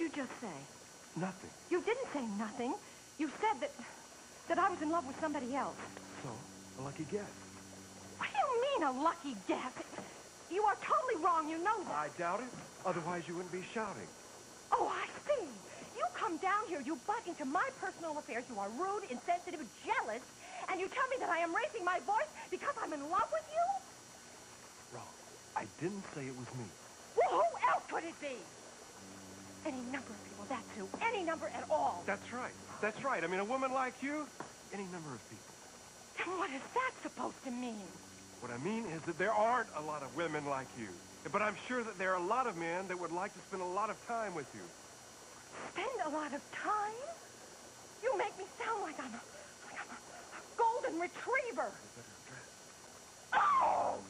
you just say? Nothing. You didn't say nothing. You said that that I was in love with somebody else. So, a lucky guess. What do you mean, a lucky guess? You are totally wrong. You know that. I doubt it. Otherwise, you wouldn't be shouting. Oh, I see. You come down here, you butt into my personal affairs, you are rude, insensitive, jealous, and you tell me that I am raising my voice because I'm in love with you? Wrong. I didn't say it was me. Well, who else could it be? Any number of people, that's who. Any number at all. That's right. That's right. I mean, a woman like you, any number of people. Then what is that supposed to mean? What I mean is that there aren't a lot of women like you. But I'm sure that there are a lot of men that would like to spend a lot of time with you. Spend a lot of time? You make me sound like I'm a, like I'm a, a golden retriever. You better dress. Oh!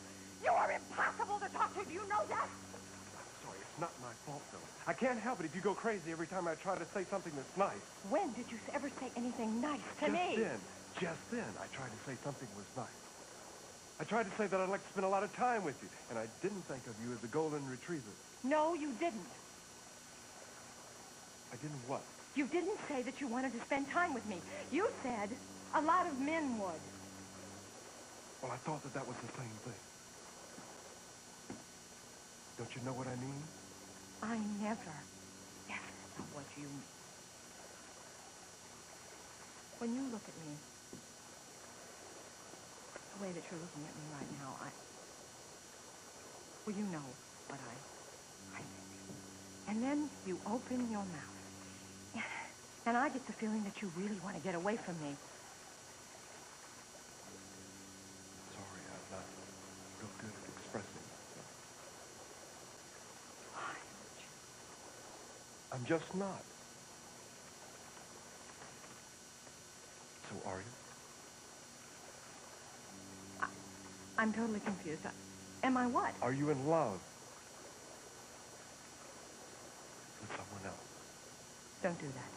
You are impossible to talk to. Do you know that? I'm sorry. It's not my fault, though. I can't help it if you go crazy every time I try to say something that's nice. When did you ever say anything nice to just me? Just then, just then, I tried to say something was nice. I tried to say that I'd like to spend a lot of time with you, and I didn't think of you as a golden retriever. No, you didn't. I didn't what? You didn't say that you wanted to spend time with me. You said a lot of men would. Well, I thought that that was the same thing. Don't you know what I mean? I never ever know what you mean. When you look at me, the way that you're looking at me right now, I... Well, you know what I... I think. And then you open your mouth. And I get the feeling that you really want to get away from me. Sorry, I'm not real good at expressing myself. Why don't you? I'm just not. So are you? I'm totally confused. I- Am I what? Are you in love? With someone else? Don't do that.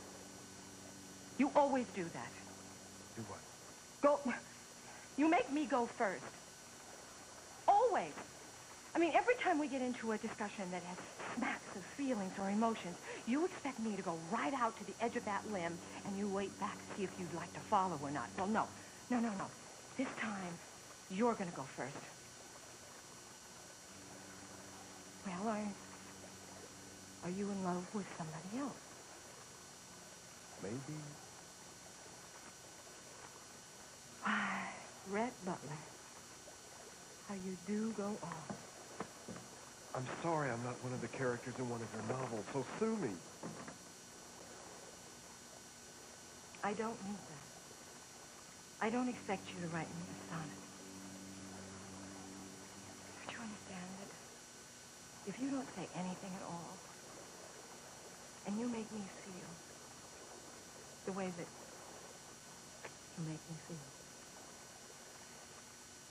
You always do that. Do what? Go. You make me go first. Always. I mean, every time we get into a discussion that has smacks of feelings or emotions, you expect me to go right out to the edge of that limb and you wait back to see if you'd like to follow or not. Well, no. No, no, no. This time, you're going to go first. Well, are, are you in love with somebody else? Maybe. Why, Rhett Butler, how you do go on. I'm sorry I'm not one of the characters in one of your novels, so sue me. I don't need that. I don't expect you to write me a sonnet. Don't you understand that if you don't say anything at all, and you make me feel the way that you make me feel,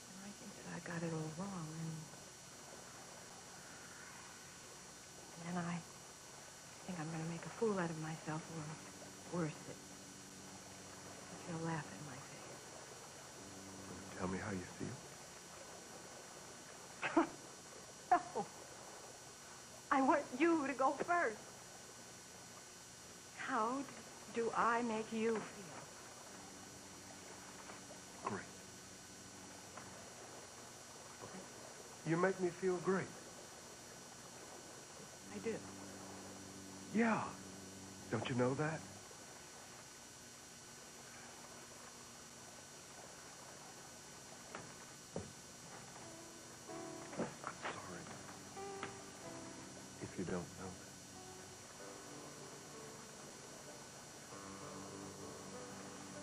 then I think that I got it all wrong, and, then I think I'm going to make a fool out of myself, or worse, that You'll laugh in my face. Tell me how you feel. No. I want you to go first. How do I make you feel? Great. You make me feel great. I do. Yeah. Don't you know that? I'm sorry. If you don't know that.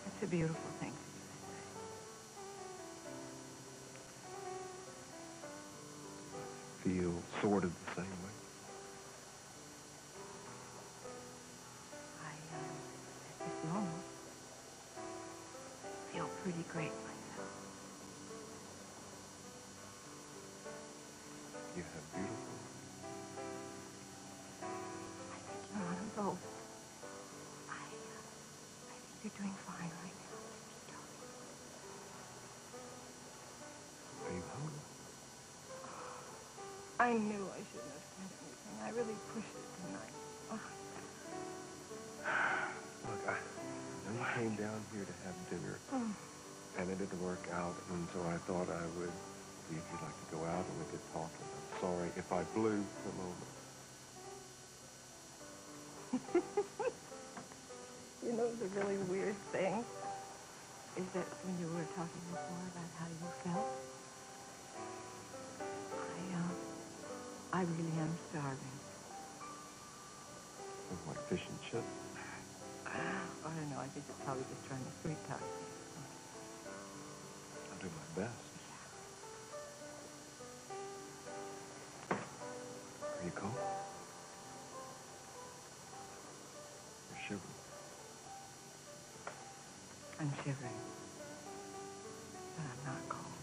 It's a beautiful thing. Feel sort of the same way. great like. You have beautiful. I think you're on a roll. I, uh, I think you're doing fine right now. Are you hungry? I knew I shouldn't have said anything. I really pushed it tonight. Oh. Look, I know came down here to have dinner. Mm and it didn't work out, and so I thought I would see if you'd like to go out and we could talk. And I'm sorry if I blew the moment. You know, the really weird thing is that when you were talking before about how you felt, I, uh, I really am starving. And what, fish and chips? I don't know. I think you're probably just trying to sweet talk me. Do my best. Are you cold? You're shivering. I'm shivering, but I'm not cold.